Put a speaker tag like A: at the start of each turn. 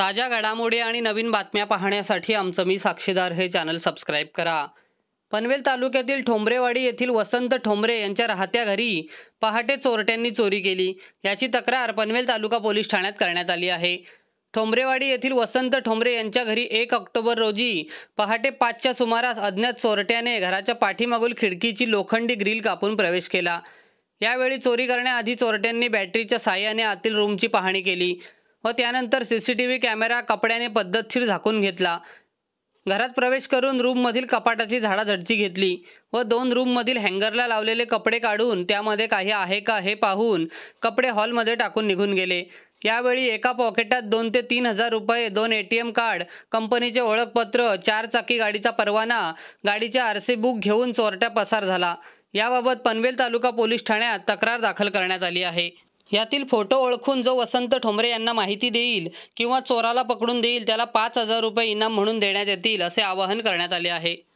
A: ताज्या घडामोडी आणि नवीन बातम्या पाहण्यासाठी आमचं मी साक्षीदार हे चॅनल सबस्क्राईब करा. पनवेल तालुक्यातील ठोंबरेवाडी येथील वसंत ठोंबरे यांच्या राहत्या घरी पहाटे चोरट्यांनी चोरी केली. याची तक्रार पनवेल तालुका पोलीस ठाण्यात करण्यात आली आहे. ठोंबरेवाडी येथील वसंत ठोंबरे यांच्या घरी एक ऑक्टोबर रोजी पहाटे पाचच्या सुमारास अज्ञात चोरट्याने घराच्या पाठीमागून खिडकीची लोखंडी ग्रिल कापून प्रवेश केला. यावेळी चोरी करण्याआधी चोरट्यांनी बॅटरीच्या साहाय्याने आतील रूमची पाहणी केली. व त्यानंतर C C T V camera कपड्याने पद्धतशीर झाकून घेतला. घरात प्रवेश करून रूममधील कपाटाची झाडाझडती घेतली व दोन रूममधील हँगरला लावलेले कपडे काढून त्यामध्ये काही आहे का हे पाहून कपडे हॉलमध्ये टाकून निघून गेले. यावेळी एका पॉकेटात दोन ते तीन हजार रुपये दोन ए टी एम कार्ड कंपनीचे ओळखपत्र चार चाकी गाडीचा परवाना गाडीचे आर सी बुक घेऊन चोरट्या पसार झाला. याबाबत पनवेल तालुका पोलीस ठाण्यात तक्रार दाखल करण्यात आली आहे. यातील फोटो ओळखून जो वसंत ठोंबरे यांना माहिती देईल किंवा चोराला पकडून देईल त्याला पाच हजार रुपये इनाम म्हणून देण्यात येतील असे आवाहन करण्यात आले आहे.